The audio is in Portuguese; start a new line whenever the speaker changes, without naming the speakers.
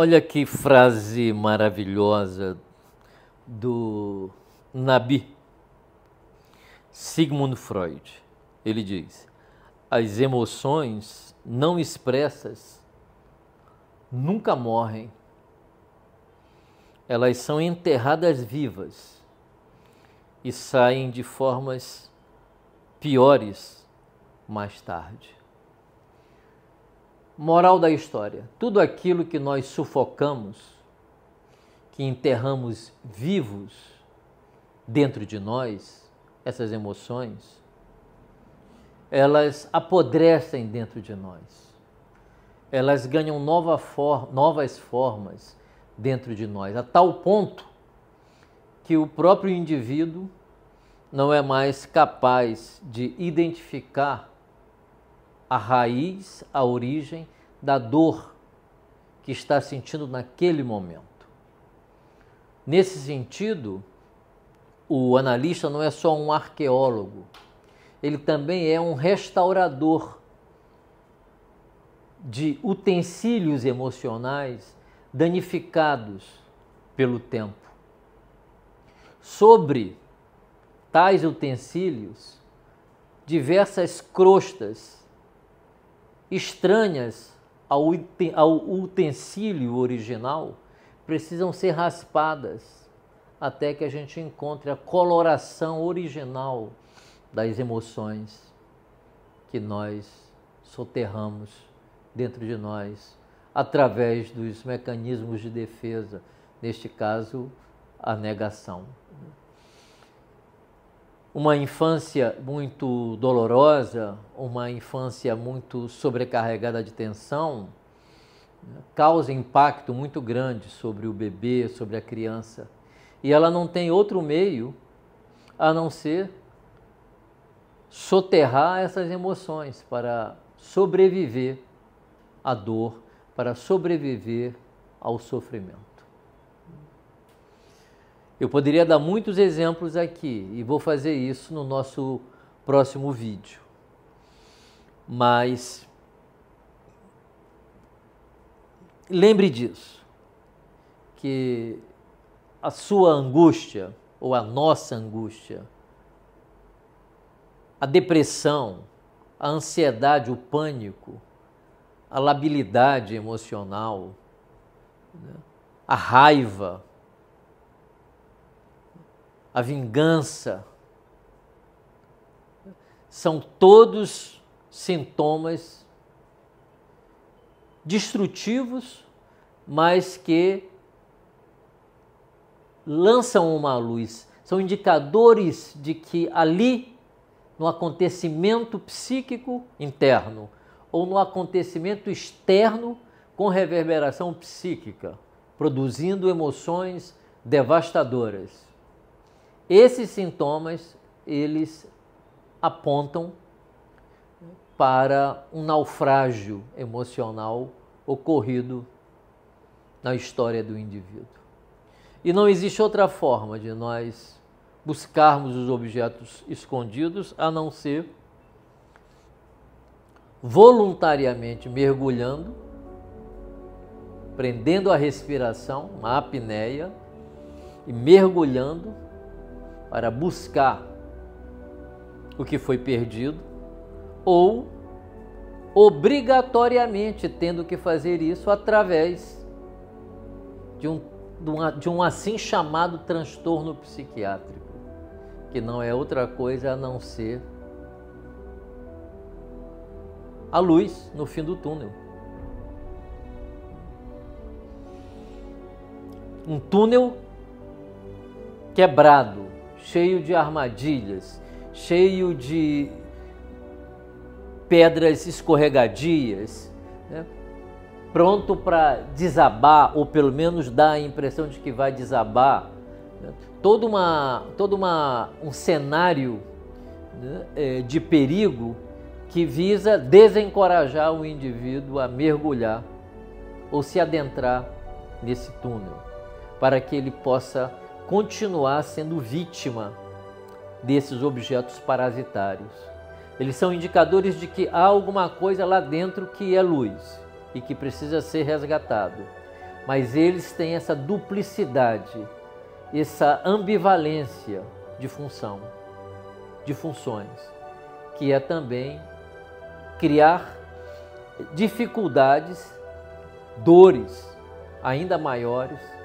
Olha que frase maravilhosa do Nabi Sigmund Freud. Ele diz: as emoções não expressas nunca morrem. Elas são enterradas vivas e saem de formas piores mais tarde. Moral da história: tudo aquilo que nós sufocamos, que enterramos vivos dentro de nós, essas emoções, elas apodrecem dentro de nós. Elas ganham nova for novas formas dentro de nós, a tal ponto que o próprio indivíduo não é mais capaz de identificar a raiz, a origem da dor que está sentindo naquele momento. Nesse sentido, o analista não é só um arqueólogo, ele também é um restaurador de utensílios emocionais danificados pelo tempo. Sobre tais utensílios, diversas crostas estranhas ao, utensílio original precisam ser raspadas até que a gente encontre a coloração original das emoções que nós soterramos dentro de nós através dos mecanismos de defesa, neste caso, a negação uma infância muito dolorosa, uma infância muito sobrecarregada de tensão, causa impacto muito grande sobre o bebê, sobre a criança. E ela não tem outro meio a não ser soterrar essas emoções para sobreviver à dor, para sobreviver ao sofrimento. Eu poderia dar muitos exemplos aqui e vou fazer isso no nosso próximo vídeo. Mas lembre disso, que a sua angústia ou a nossa angústia, a depressão, a ansiedade, o pânico, a labilidade emocional, né, a raiva, a vingança, são todos sintomas destrutivos, mas que lançam uma luz, são indicadores de que ali, no acontecimento psíquico interno ou no acontecimento externo com reverberação psíquica, produzindo emoções devastadoras esses sintomas, eles apontam para um naufrágio emocional ocorrido na história do indivíduo. E não existe outra forma de nós buscarmos os objetos escondidos a não ser voluntariamente mergulhando, prendendo a respiração, uma apneia, e mergulhando para buscar o que foi perdido, ou obrigatoriamente tendo que fazer isso através de um, de, de um assim chamado transtorno psiquiátrico, que não é outra coisa a não ser a luz no fim do túnel. Um túnel quebrado, cheio de armadilhas, cheio de pedras escorregadias, né? pronto para desabar, ou pelo menos dá a impressão de que vai desabar. Né? Todo, uma, todo uma, um cenário né? é, de perigo que visa desencorajar o indivíduo a mergulhar ou se adentrar nesse túnel, para que ele possa continuar sendo vítima desses objetos parasitários. Eles são indicadores de que há alguma coisa lá dentro que é luz e que precisa ser resgatado. Mas eles têm essa duplicidade, essa ambivalência de função, de funções, que é também criar dificuldades, dores ainda maiores